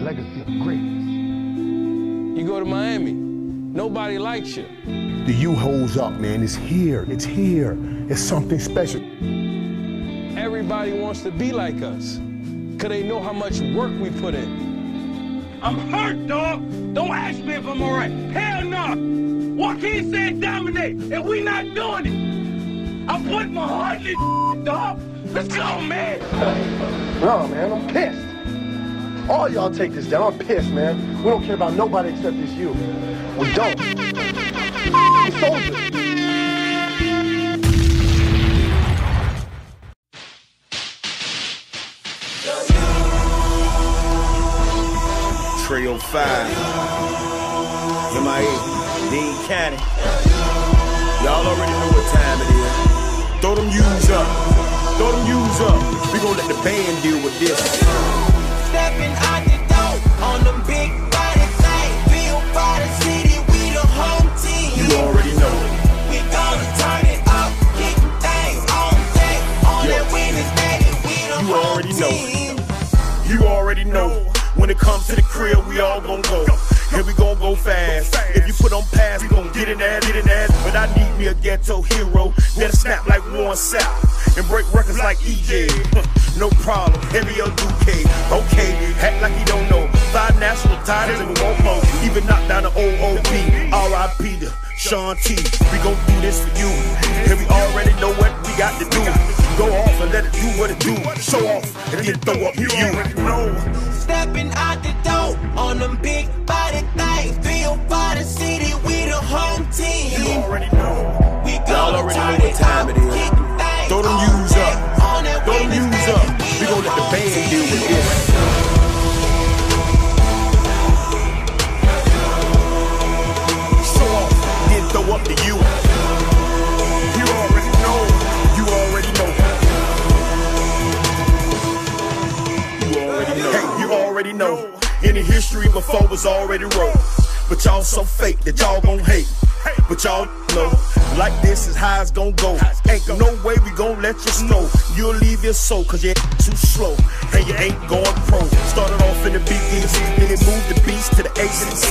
legacy. Of greatness. You go to Miami, nobody likes you. The U holds up, man. It's here. It's here. It's something special. Everybody wants to be like us, because they know how much work we put in. I'm hurt, dog. Don't ask me if I'm all right. Hell no. Joaquin said dominate, and we not doing it. I'm putting my heart in this, dog. Let's go, man. No, man, I'm pissed. All y'all take this down. I'm pissed, man. We don't care about nobody except this you. We don't. We soldiers. Trail 5. MIA, Dade County. Y'all already know what time it is. Throw them U's up. Throw them U's up. We gon' let the band deal with this. Stepping out the door on them big body things. Built by the city, we the home team. You already know. We gonna turn it up, kicking things on deck. On Yeah. that Wednesday, we the You home already know. You already know. When it comes to the crib, we all gon' go. And we gon' go fast. If you put on pass, we gon' get in there, get in there. But I need me a ghetto hero that'll snap like Warren Sapp and break records like EJ. No problem, heavy old Duque. Okay, act like you don't know. Five national titles and we won't more. Even knock down the OOP. R.I.P. to Sean T. We gon' do this for you. And we already know what we got to do. Go off and let it do what it do. Show off and then throw up your you. Stepping was already wrote. But y'all so fake that y'all gon' hate. But y'all know, like this is how it's gon' go. Ain't no way we gon' let you snow. You'll leave your soul cause you're too slow. And you ain't going pro. Started off in the BBC, then it moved the beast to the ACC.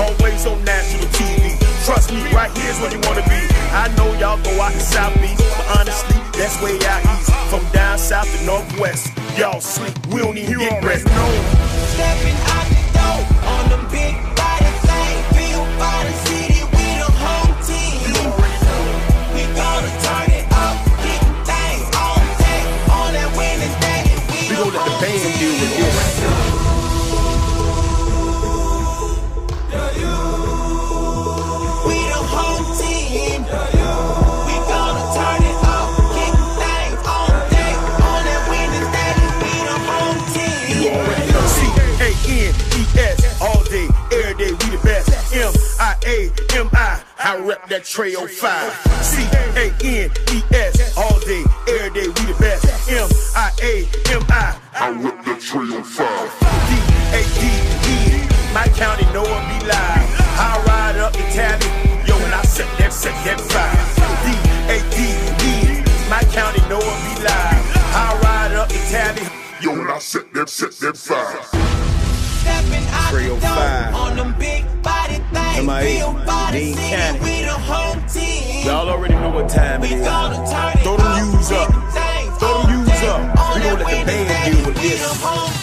Always on national TV. Trust me, right here's where you wanna be. I know y'all go out to South Beach, but honestly, that's way out east. From down south to northwest, y'all sleep. We don't even get rest. No. Stepping out I rep that Trail 5. C-A-N-E-S, all day, every day, we the best. M-I-A-M-I, I rep that Trail 5. D-A-D-E, my county know it be live. I ride up the tally, yo, when I set that, set that fire. D-A-D-E, my county know it be live. I ride up the tally, yo, when I set that, set that fire. Stepping out the five. on them big am I Dean Cannon. Y'all already know what time it is. Throw the news up. Throw the news up. We gon' let the band deal with this.